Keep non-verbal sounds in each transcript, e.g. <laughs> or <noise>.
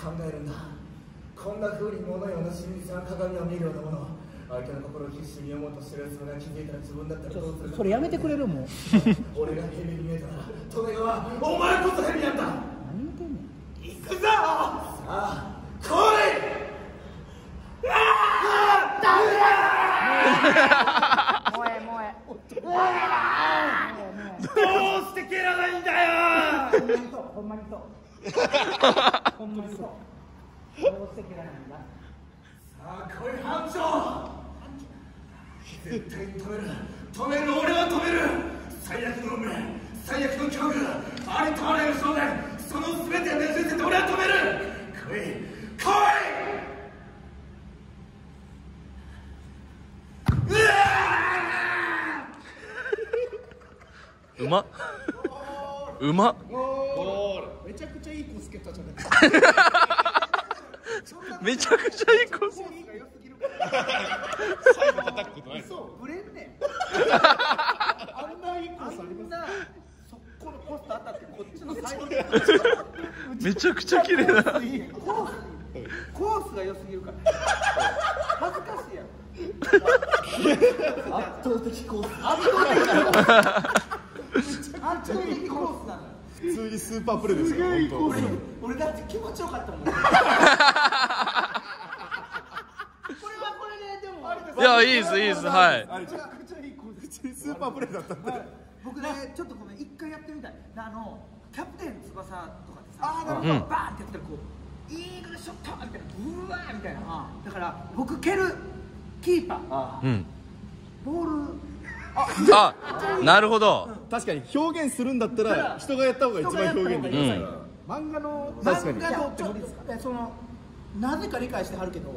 考えるんだ。こんな風に物ような親密な鏡を見るようなもの相手の心を必死に読もうとしてる奴らが気づいたら自分だったらどうするか。それやめてくれるもん。<laughs> 俺が蛇に見えたら利根川お前こそ蛇なんだ何言ってんねん。行くぞ。さあ来い。もうええもうえどうして蹴らないんだよ。えほんまにそうほんまにそうどうして切らなんださあ来い班長絶対に止める止める俺は止める最悪の運命最悪の恐怖ありとあらゆる少年その全てをねじ伏せて俺は止める来い来いうわうま <laughs> っう。まっめちゃくちゃいいコスケったじゃ <laughs> ない。めちゃくちゃいい子最後叩くことないそうブレんねん。あんないいコあースありますんなそこのポスト当たってこっちのサイドでめちゃくちゃ綺麗な。コースコースが良すぎるから。恥ずかしいやん。圧倒的コース。圧倒的圧倒的コースなのよ普通にスーパープレーですよ俺本俺だって気持ちよかったもん。<laughs> これはこれででも。いやいいですいいです。はい。めちゃくちゃいいコース普通にスーパープレーだったんで。僕ねちょっとごめん一回やってみたい。あのキャプテン翼とかってさあなるほど。バーンってやったらこうイーグルショットみたいなうわーみたいな。だから僕蹴るキーパー。うん。ボールあなるほど。確かに表現するんだったら人がやった方が一番表現できますうん。漫画の漫確かに。画のちょっとそのなぜか理解してはるけど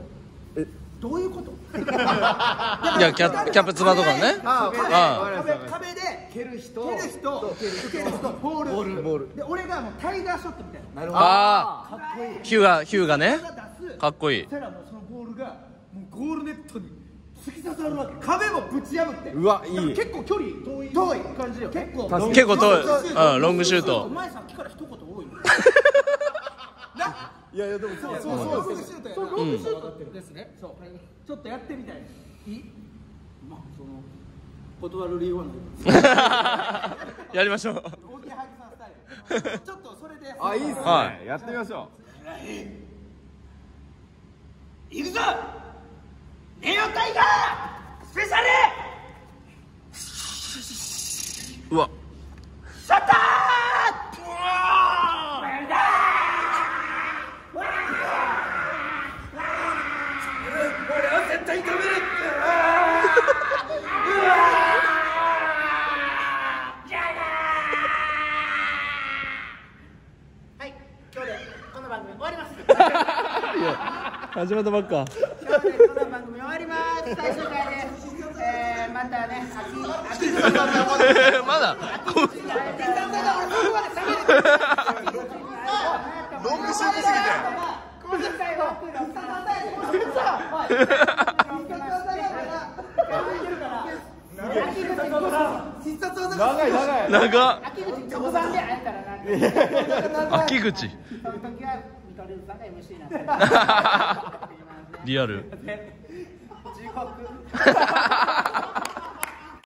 え？どういうこと？<laughs> いやキャキャプツバとかね。あ壁壁壁で蹴る人。蹴る人蹴る人ボール。ボール。ボール。で俺がもうタイガーショットみたいな。なるほど。あかっこいい。あヒューがヒューがね。かっこいい。そしたらもうそのボールがもうゴールネットに突き刺さるわけ壁もぶち破って。うわいい。結構距離遠い遠い。感じよ。結構。結構遠い。うんロングシューおト。前さっきから一言多い <laughs> いやいやでもそうそうロンそうですグシュートやなロングシュートですね。そう。ちょっとやってみたい。いい？まあその断る理由はない。<laughs> やりましょう。大木ハギさんスタイル。<laughs> ちょっとそれで。あいいっすね。はい。やってみましょ行くぞ！ネオタイガースペシャルうわ。シャッターうわ俺は絶対止めるはい今日でこの番組終わります。<laughs> 始まったばっか。今日でこの番組終わります。最終回ですえー、またね <laughs> まだ。ロングシュートすぎて長い長い長っ。秋口。<laughs> リアル。<laughs> 地獄